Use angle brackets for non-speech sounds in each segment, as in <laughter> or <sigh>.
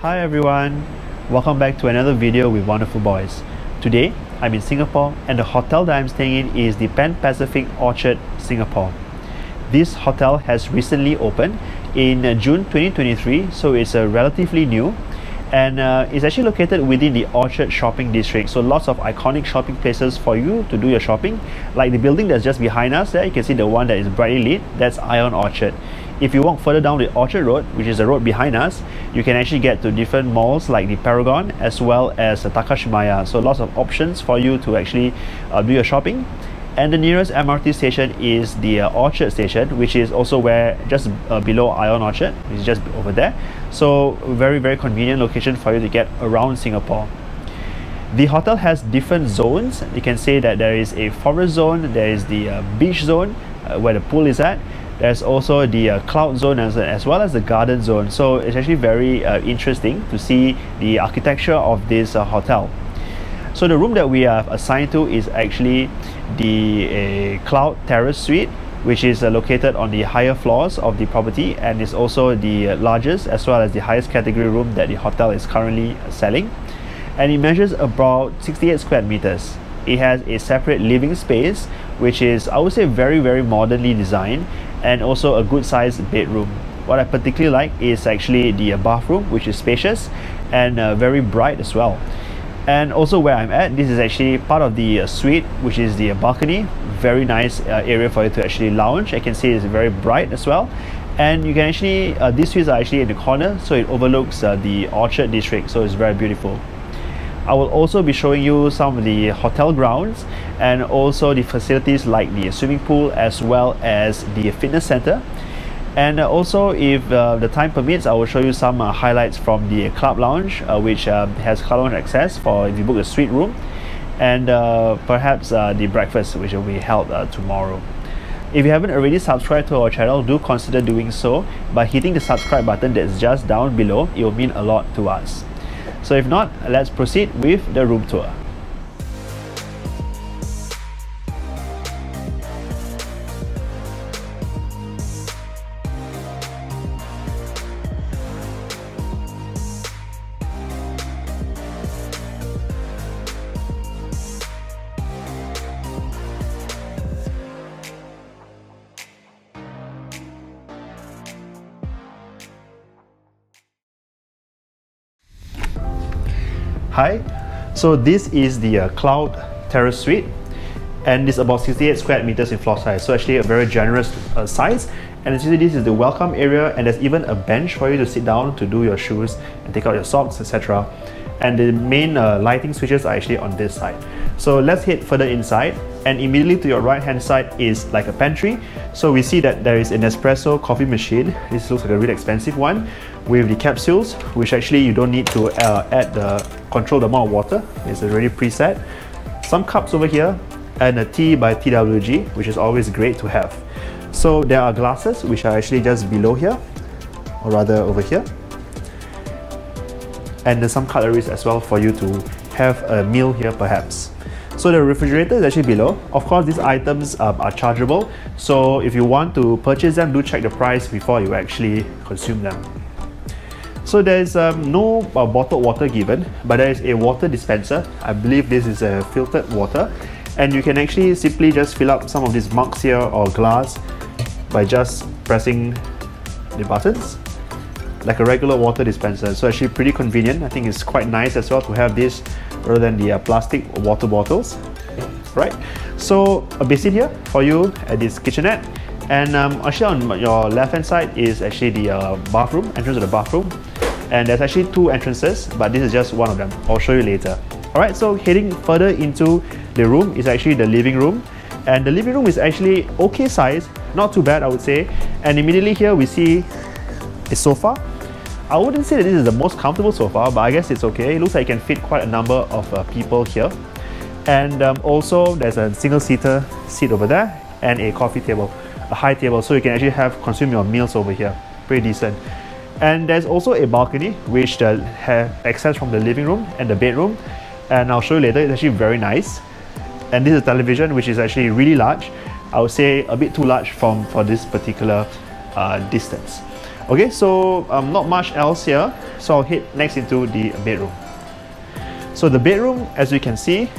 Hi everyone, welcome back to another video with Wanderful Boys. Today, I'm in Singapore and the hotel that I'm staying in is the Pan Pacific Orchard, Singapore. This hotel has recently opened in uh, June 2023, so it's uh, relatively new and uh, it's actually located within the Orchard shopping district. So lots of iconic shopping places for you to do your shopping like the building that's just behind us there. You can see the one that is brightly lit. That's Ion Orchard if you walk further down the Orchard Road which is the road behind us you can actually get to different malls like the Paragon as well as the Takashimaya. So lots of options for you to actually uh, do your shopping. And the nearest MRT station is the uh, Orchard station which is also where just uh, below Ion Orchard which is just over there. So very very convenient location for you to get around Singapore. The hotel has different zones. You can say that there is a forest zone there is the uh, beach zone uh, where the pool is at there's also the uh, cloud zone as, as well as the garden zone. So it's actually very uh, interesting to see the architecture of this hotel. So the room that we are assigned to is actually the uh, Cloud Terrace Suite which is uh, located on the higher floors of the property and is also the largest as well as the highest category room that the hotel is currently selling. And it measures about 68 square meters. It has a separate living space which is I would say very very modernly designed and also a good sized bedroom. What I particularly like is actually the bathroom which is spacious and uh, very bright as well. And also where I'm at this is actually part of the uh, suite which is the balcony. Very nice uh, area for you to actually lounge. I can see it's very bright as well. And you can actually uh, these suites are actually in the corner so it overlooks uh, the Orchard district so it's very beautiful I will also be showing you some of the hotel grounds and also the facilities like the swimming pool as well as the fitness center. And uh, also if uh, the time permits I will show you some uh, highlights from the club lounge uh, which uh, has club lounge access for if you book a suite room and uh, perhaps the breakfast which will be held tomorrow. If you haven't already subscribed to our channel do consider doing so. By hitting the subscribe button that's just down below it will mean a lot to us so if not let's proceed with the room tour Hi, so this is the uh, Cloud Terrace Suite and it's about 68 square meters in floor size. So actually a very generous uh, size. And see this is the welcome area and there's even a bench for you to sit down to do your shoes and take out your socks etc and the main uh, lighting switches are actually on this side. So let's head further inside and immediately to your right hand side is like a pantry. So we see that there is an espresso coffee machine. This looks like a really expensive one with the capsules which actually you don't need to uh, add the control the amount of water. It's already preset. Some cups over here and a tea by TWG which is always great to have so there are glasses which are actually just below here or rather over here and there's some cutleries as well for you to have a meal here perhaps so the refrigerator is actually below. Of course, these items um, are chargeable. So if you want to purchase them, do check the price before you actually consume them. So there's um, no uh, bottled water given, but there is a water dispenser. I believe this is a filtered water. And you can actually simply just fill up some of these mugs here or glass by just pressing the buttons like a regular water dispenser. So actually pretty convenient. I think it's quite nice as well to have this rather than the uh, plastic water bottles. Right? So a basin here for you at this kitchenette. And um, actually on your left hand side is actually the uh, bathroom, entrance to the bathroom and there's actually two entrances but this is just one of them I'll show you later alright so heading further into the room is actually the living room. And the living room is actually okay size not too bad I would say. And immediately here we see a sofa. I wouldn't say that this is the most comfortable sofa but I guess it's okay. It looks like it can fit quite a number of uh, people here. And um, also there's a single seater seat over there and a coffee table a high table. So you can actually have consume your meals over here. Pretty decent. And there's also a balcony which uh, have access from the living room and the bedroom. And I'll show you later, it's actually very nice. And this is a television which is actually really large. I would say a bit too large from for this particular uh, distance. Okay, so um, not much else here. So I'll head next into the bedroom. So the bedroom, as you can see,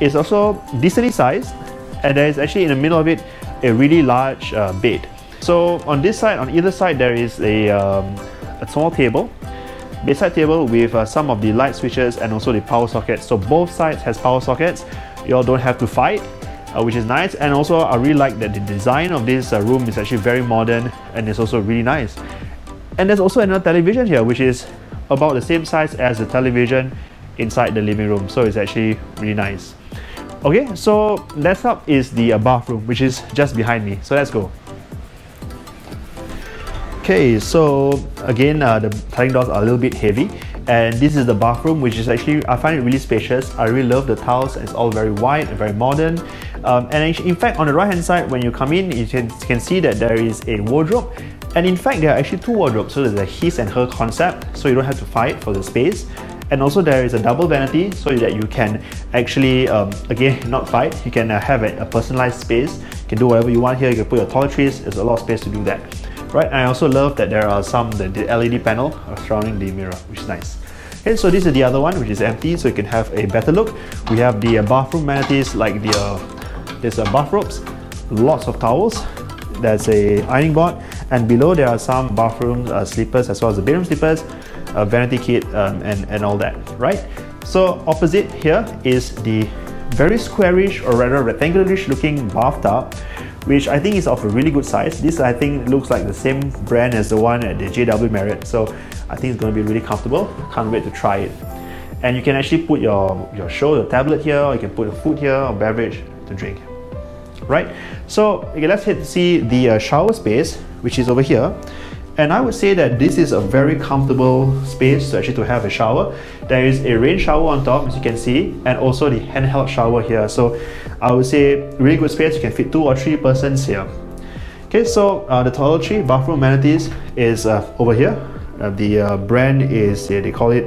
is also decently sized and there is actually in the middle of it a really large uh, bed. So on this side, on either side, there is a, um, a small table, bedside table with uh, some of the light switches and also the power sockets. So both sides has power sockets. You all don't have to fight, uh, which is nice. And also I really like that the design of this uh, room is actually very modern and it's also really nice. And there's also another television here, which is about the same size as the television inside the living room. So it's actually really nice. Okay, so next up is the uh, bathroom, which is just behind me. So let's go. Okay, so again, uh, the sliding doors are a little bit heavy and this is the bathroom which is actually I find it really spacious. I really love the tiles. It's all very white and very modern. Um, and in fact on the right hand side when you come in you can, you can see that there is a wardrobe. And in fact there are actually two wardrobes. So there's a his and her concept so you don't have to fight for the space. And also there is a double vanity so that you can actually um, again <laughs> not fight. You can uh, have a, a, personalized space. You can do whatever you want here. You can put your toiletries. There's a lot of space to do that right I also love that there are some the, the LED panel surrounding the mirror which is nice okay so this is the other one which is empty so you can have a better look we have the uh, bathroom amenities like the uh, there's uh, bathrobes lots of towels there's a ironing board and below there are some bathroom uh, slippers as well as the bedroom slippers a vanity kit um, and, and all that, right? So opposite here is the very squarish or rather rectangularish looking bathtub which I think is of a really good size. This I think looks like the same brand as the one at the JW Marriott so I think it's going to be really comfortable. Can't wait to try it. And you can actually put your, your show, your tablet here, or you can put a food here or beverage to drink. Right? So okay, let's to see the uh, shower space which is over here. And I would say that this is a very comfortable space to actually to have a shower. There is a rain shower on top as you can see and also the handheld shower here. So I would say really good space. You can fit two or three persons here. Okay, so uh, the toiletry, bathroom amenities is uh, over here. Uh, the uh, brand is, they call it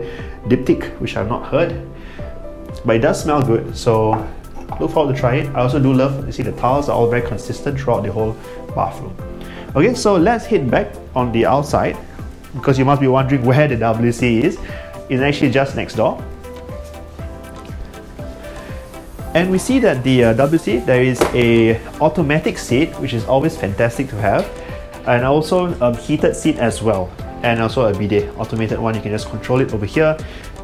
Diptyque, which I've not heard. But it does smell good, so look forward to try it. I also do love to see the tiles are all very consistent throughout the whole bathroom. Okay, so let's head back on the outside because you must be wondering where the WC is. It's actually just next door. And we see that the uh, WC, there is a automatic seat, which is always fantastic to have. And also a heated seat as well. And also a bidet, automated one, you can just control it over here.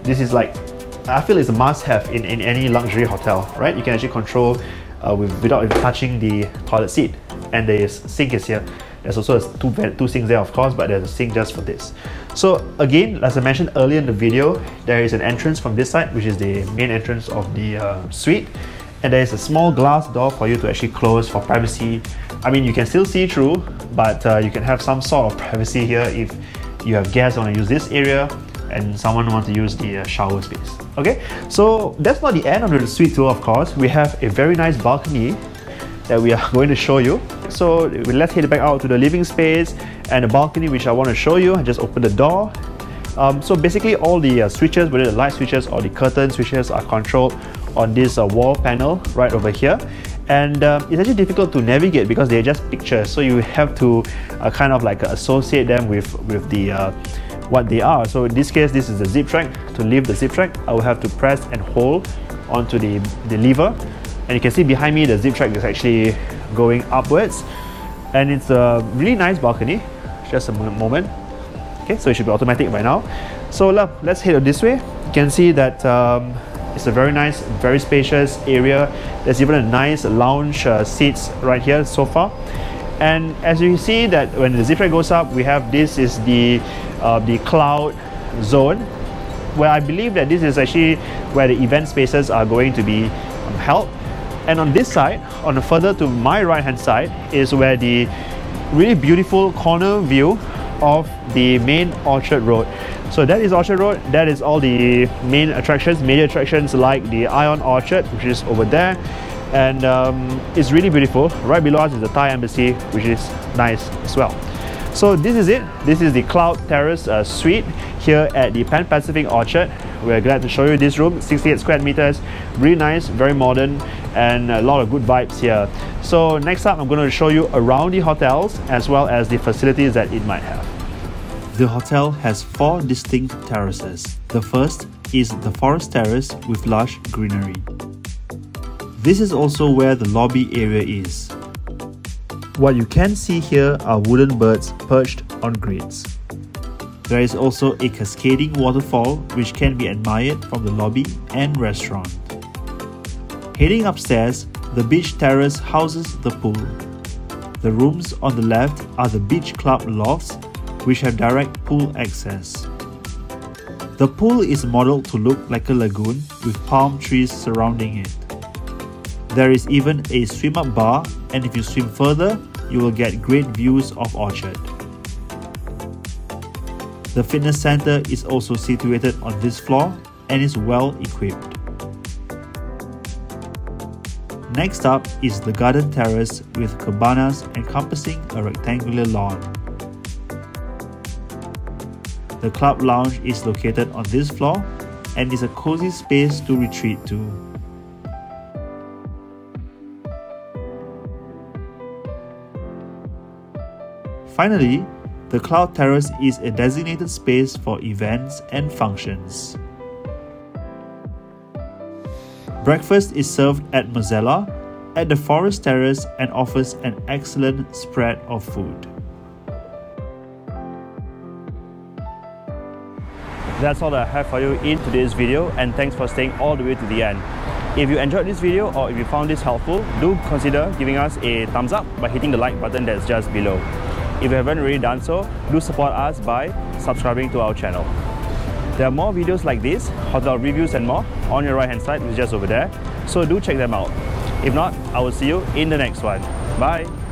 This is like, I feel it's a must have in, in any luxury hotel, right? You can actually control uh, with, without even touching the toilet seat. And the sink is here. There's also two, two sinks there of course, but there's a sink just for this. So again, as I mentioned earlier in the video, there is an entrance from this side, which is the main entrance of the uh, suite. And there is a small glass door for you to actually close for privacy. I mean, you can still see through, but uh, you can have some sort of privacy here if you have guests want to use this area and someone wants to use the uh, shower space. Okay, so that's not the end of the suite tour of course. We have a very nice balcony that we are <laughs> going to show you. So let's head back out to the living space and the balcony which I want to show you. I just open the door. Um, so basically all the uh, switches, whether the light switches or the curtain switches are controlled on this uh, wall panel right over here and um, it's actually difficult to navigate because they're just pictures so you have to uh, kind of like associate them with with the uh, what they are so in this case this is the zip track to leave the zip track I will have to press and hold onto the, the lever and you can see behind me the zip track is actually going upwards. And it's a really nice balcony. Just a moment. Okay so it should be automatic by now. So let's head this way. You can see that um, it's a very nice very spacious area. There's even a nice lounge uh, seats right here sofa and as you see that when the zip track goes up we have this is the uh, the cloud zone where I believe that this is actually where the event spaces are going to be um, held and on this side, on the further to my right hand side, is where the really beautiful corner view of the main Orchard Road. So that is Orchard Road, that is all the main attractions, major attractions like the Ion Orchard, which is over there. And um, it's really beautiful. Right below us is the Thai Embassy, which is nice as well. So this is it. This is the Cloud Terrace uh, suite here at the Pan Pacific Orchard. We're glad to show you this room, 68 square meters, really nice, very modern, and a lot of good vibes here. So next up, I'm going to show you around the hotels as well as the facilities that it might have. The hotel has four distinct terraces. The first is the forest terrace with lush greenery. This is also where the lobby area is. What you can see here are wooden birds perched on grates. There is also a cascading waterfall which can be admired from the lobby and restaurant. Heading upstairs, the beach terrace houses the pool. The rooms on the left are the beach club lofts which have direct pool access. The pool is modeled to look like a lagoon with palm trees surrounding it. There is even a swim up bar and if you swim further, you will get great views of Orchard. The fitness center is also situated on this floor and is well equipped. Next up is the garden terrace with cabanas encompassing a rectangular lawn. The club lounge is located on this floor and is a cozy space to retreat to. Finally, the Cloud Terrace is a designated space for events and functions. Breakfast is served at Mosella at the Forest Terrace and offers an excellent spread of food. That's all I have for you in today's video and thanks for staying all the way to the end. If you enjoyed this video or if you found this helpful, do consider giving us a thumbs up by hitting the like button that's just below. If you haven't already done so, do support us by subscribing to our channel. There are more videos like this, hotel reviews and more, on your right hand side, which is just over there, so do check them out. If not, I will see you in the next one. Bye!